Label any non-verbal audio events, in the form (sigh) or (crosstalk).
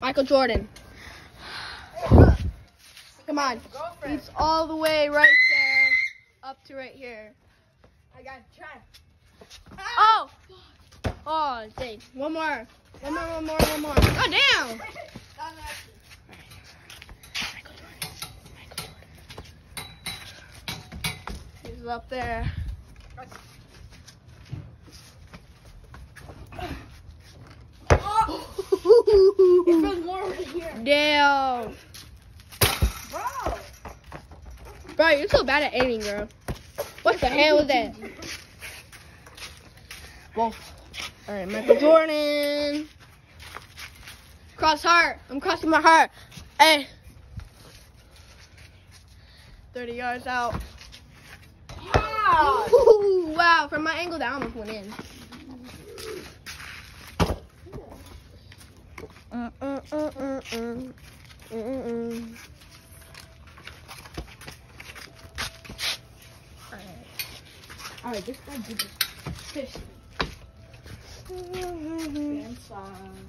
Michael Jordan. Come on. It's all the way right there up to right here. I got to try. Oh! Oh, dang. One more. One more, one more, one more. God damn! He's up there. It feels more Damn. Bro. Bro, you're so bad at aiming, bro. What the hell was that? Whoa. Alright, Michael Jordan. Cross heart. I'm crossing my heart. Hey. 30 yards out. Wow. Ooh, wow, from my angle, that almost went in. Mm, mm, mm, mm, mm. Mm, mm, mm. Alright, this guy did this. Fish. (laughs) Grandson.